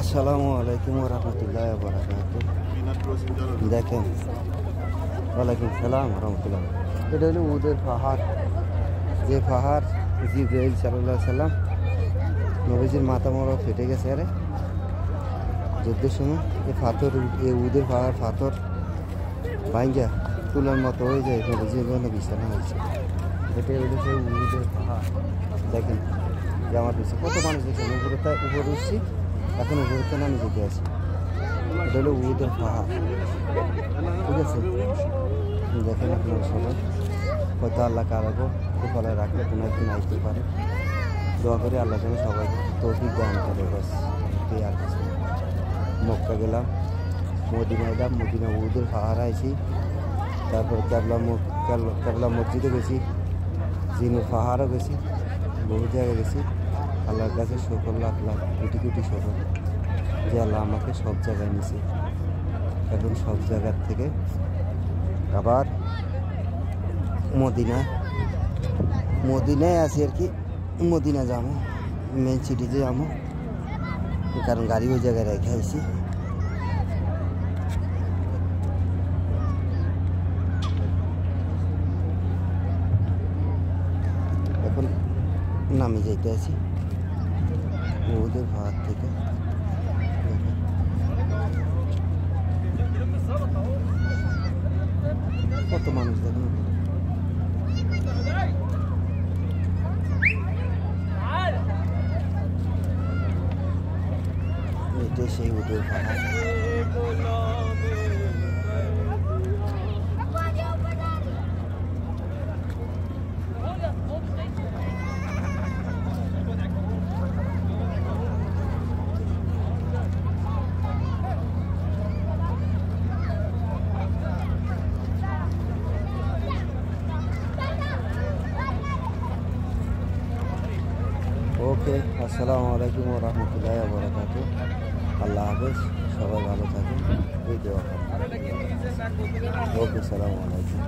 আসসালামু আলাইকুম রহমতুল্লাহ বরাকাত দেখেন, ওয়ালাইকুম সালাম রহমতুল্লাহ এটা হলো উদের পাহাড়। যে পাহাড় জিব্রাইল সাল্লাহ সাল্লাম নবীজির মাথা মরা ফেটে গেছে, আরে। যুদ্ধের সময় এই পাথর এই উদের পাহাড়, পাথর ভাঙ্গা তুলার মতো হয়ে যায়, নবীজির জন্য বিছানা হয়েছে। এটা হলো সেই উদের পাহাড়। দেখেন যে আমার কত মানুষ দেখছেন উপরে তাই উপরে উঠছি। এখন উপরেতে নামে যেতে আছে এটা হলো উদের পাহাড় ঠিক আছে দেখেন আপনারা সবাই হয়তো আল্লাহ কারাগো কপালে রাখলে কোনো একদিন আসতে পারে দোয়া করে আল্লাহ যেন সবাইকে তৌফিক দান করে বাস এটাই আর কিছু না। মক্কা গেলাম মদিনা এলাম মদিনা উদের পাহাড় আইছি তারপর ক্যাবলা ম- ক্যাবলা- ক্যাবলা মসজিদে গেছি জিনুর পাহাড়ও গেছি বহু জায়গায় গেছি আল্লাহর কাছে সকল লাখ লাখ, কোটি কোটি সকল যে আল্লাহ আমাকে সব জায়গায় নিছে এখন সব জায়গার থেকে আবার মদিনা, মদিনায় আছি আর কি, মদিনা যাব মেন সিটিতে যাব, কারণ গাড়ি ওই জায়গায় রেখে আইছি। এখন নামে যাইতে আছি। ওদের ভাত থেকে দেখেন। কত মানুষ দেখেন এটা সেই উদের পাহাড় ওকে আসসালামু আলাইকুম রহমতুল্লাহ বরকাত আল্লাহ হাফেজ সবাই ভালো থাকুন। ওকে সালামু আলাইকুম।